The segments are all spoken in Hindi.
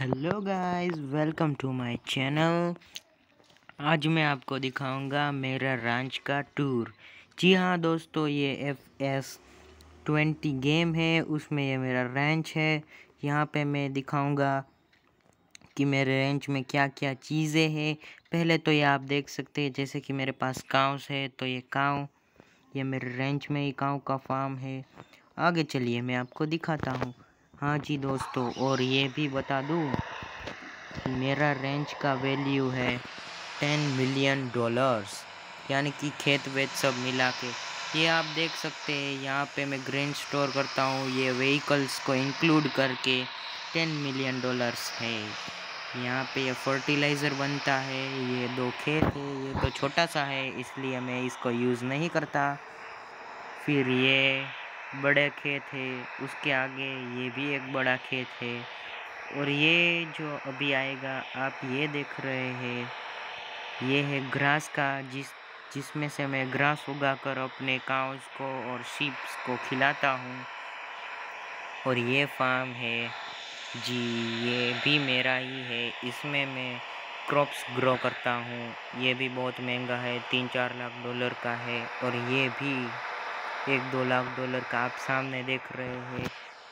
Hello guys, welcome to my channel. आज मैं आपको दिखाऊँगा मेरा रैंच का टूर। जी हाँ दोस्तों, ये एफ़ एस ट्वेंटी गेम है, उसमें ये मेरा रेंच है। यहाँ पे मैं दिखाऊँगा कि मेरे रेंच में क्या क्या चीज़ें हैं। पहले तो ये आप देख सकते हैं, जैसे कि मेरे पास काउस है तो ये काउ, ये मेरे रेंच में ही काउ का फार्म है। आगे चलिए मैं आपको दिखाता हूँ। हाँ जी दोस्तों, और ये भी बता दूँ, मेरा रेंज का वैल्यू है टेन मिलियन डॉलर्स यानी कि खेत वेत सब मिला के। ये आप देख सकते हैं, यहाँ पे मैं ग्रेन स्टोर करता हूँ, ये व्हीकल्स को इंक्लूड करके टेन मिलियन डॉलर्स है। यहाँ पे ये फर्टिलाइज़र बनता है, ये दो खेत है, ये तो छोटा सा है, इसलिए मैं इसको यूज़ नहीं करता। फिर ये बड़े खेत है, उसके आगे ये भी एक बड़ा खेत है। और ये जो अभी आएगा, आप ये देख रहे हैं। ये है ग्रास का, जिस, जिसमें से मैं ग्रास उगाकर अपने काउस को और शीप्स को खिलाता हूँ। और ये फार्म है। जी, ये भी मेरा ही है। इसमें मैं क्रॉप्स ग्रो करता हूँ। ये भी बहुत महँगा है, तीन चार लाख डॉलर का है। और ये भी एक दो लाख डॉलर का आप सामने देख रहे हैं,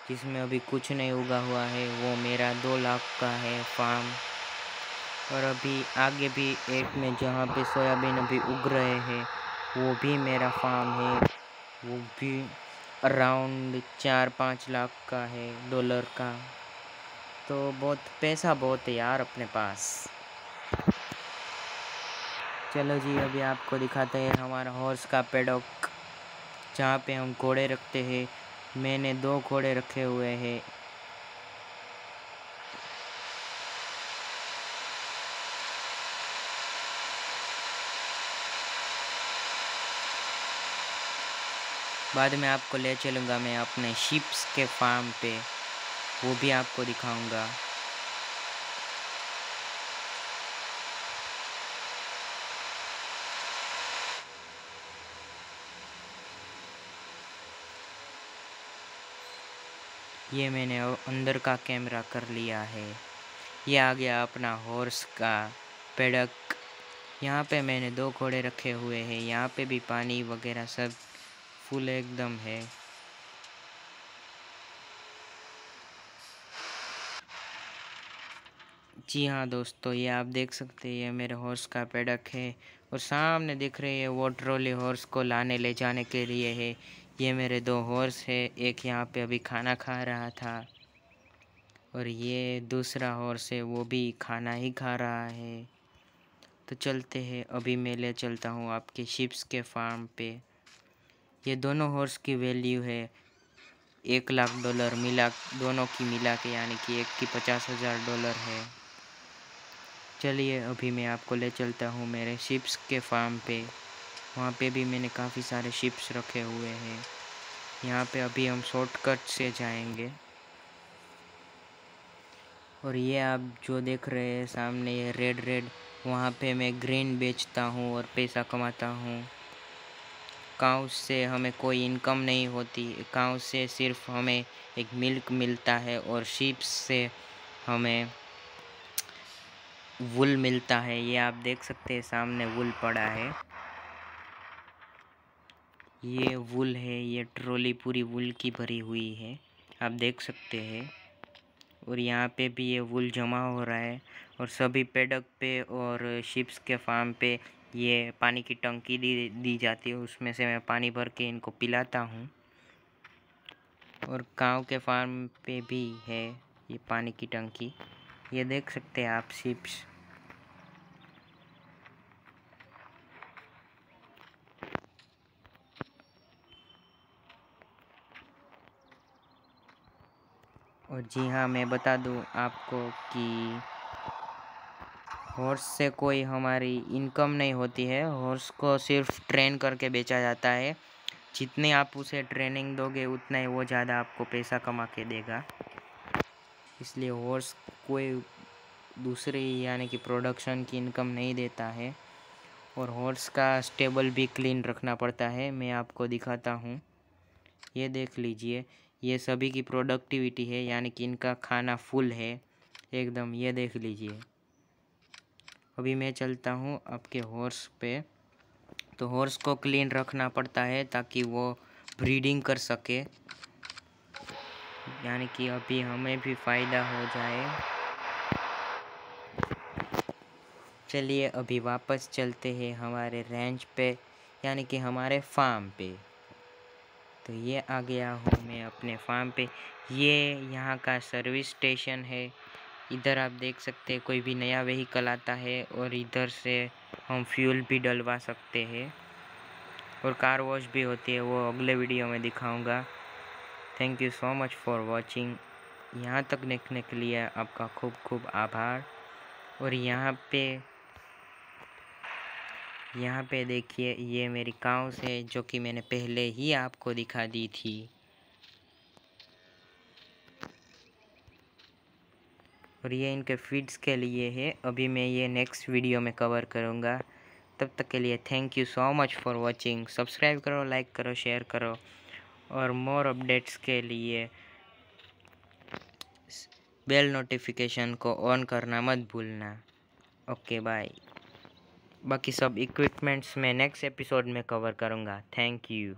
जिसमें अभी कुछ नहीं उगा हुआ है। वो मेरा दो लाख का है फार्म और अभी आगे भी एक में जहाँ पे सोयाबीन अभी उग रहे हैं, वो भी मेरा फार्म है। वो भी अराउंड चार पाँच लाख का है डॉलर का। तो बहुत, पैसा बहुत है यार अपने पास। चलो जी, अभी आपको दिखाते हैं हमारा हॉर्स का पेडॉक जहाँ पे हम घोड़े रखते हैं, मैंने दो घोड़े रखे हुए हैं। बाद में आपको ले चलूँगा मैं अपने शिप्स के फार्म पे, वो भी आपको दिखाऊँगा। ये मैंने अंदर का कैमरा कर लिया है। ये आ गया अपना हॉर्स का पेडक यहाँ पे मैंने दो घोड़े रखे हुए हैं। यहाँ पे भी पानी वगैरह सब फुल एकदम है। जी हाँ दोस्तों, ये आप देख सकते हैं, ये मेरे हॉर्स का पेडक है। और सामने दिख रही है वो ट्रॉली हॉर्स को लाने ले जाने के लिए है। ये मेरे दो हॉर्स है, एक यहाँ पे अभी खाना खा रहा था और ये दूसरा हॉर्स है, वो भी खाना ही खा रहा है। तो चलते हैं, अभी मैं ले चलता हूँ आपके शिप्स के फार्म पे। ये दोनों हॉर्स की वैल्यू है एक लाख डॉलर मिला, दोनों की मिला के यानी कि एक की पचास हज़ार डॉलर है। चलिए, अभी मैं आपको ले चलता हूँ मेरे शिप्स के फार्म पे। वहाँ पे भी मैंने काफ़ी सारे शिप्स रखे हुए हैं। यहाँ पे अभी हम शॉर्टकट से जाएँगे। और ये आप जो देख रहे हैं सामने ये रेड रेड वहाँ पे मैं ग्रीन बेचता हूँ और पैसा कमाता हूँ। काउ से हमें कोई इनकम नहीं होती काउ से सिर्फ़ हमें एक मिल्क मिलता है और शिप्स से हमें वुल मिलता है। ये आप देख सकते हैं सामने वुल पड़ा है। ये वुल है, ये ट्रॉली पूरी वुल की भरी हुई है। आप देख सकते हैं। और यहाँ पे भी ये वुल जमा हो रहा है। और सभी पेडक पे और शिप्स के फार्म पे ये पानी की टंकी दी दी जाती है। उसमें से मैं पानी भर के इनको पिलाता हूँ। और गाँव के फार्म पे भी है ये पानी की टंकी। ये देख सकते हैं आप शिप्स। और जी हाँ मैं बता दूँ आपको कि हॉर्स से कोई हमारी इनकम नहीं होती है। हॉर्स को सिर्फ़ ट्रेन करके बेचा जाता है। जितने आप उसे ट्रेनिंग दोगे, उतना ही वो ज़्यादा आपको पैसा कमा के देगा। इसलिए हॉर्स कोई दूसरे यानी कि प्रोडक्शन की इनकम नहीं देता है और हॉर्स का स्टेबल भी क्लीन रखना पड़ता है। मैं आपको दिखाता हूँ। ये देख लीजिए ये सभी की प्रोडक्टिविटी है, यानी कि इनका खाना फुल है। एकदम, ये देख लीजिए। अभी मैं चलता हूँ आपके हॉर्स पे। तो हॉर्स को क्लीन रखना पड़ता है ताकि वो ब्रीडिंग कर सके। यानी कि अभी हमें भी फ़ायदा हो जाए। चलिए, अभी वापस चलते हैं हमारे रेंज पे, यानी कि हमारे फार्म पे। तो ये आ गया हूँ मैं अपने फार्म पे। ये यहाँ का सर्विस स्टेशन है। इधर आप देख सकते हैं, कोई भी नया व्हीकल आता है और इधर से हम फ्यूल भी डलवा सकते हैं। और कार वॉश भी होती है, वो अगले वीडियो में दिखाऊँगा। Thank you so much for watching यहाँ तक देखने के लिए आपका खूब खूब आभार। और यहाँ पे यहाँ पे देखिए, ये मेरी काउस है जो कि मैंने पहले ही आपको दिखा दी थी। और ये इनके फीड्स के लिए है। अभी मैं ये नेक्स्ट वीडियो में कवर करूँगा। तब तक के लिए thank you so much for watching subscribe करो लाइक करो शेयर करो। और मोर अपडेट्स के लिए बेल नोटिफिकेशन को ऑन करना मत भूलना। ओके बाय बाकी सब इक्विपमेंट्स मैं नेक्स्ट एपिसोड में कवर करूँगा. Thank you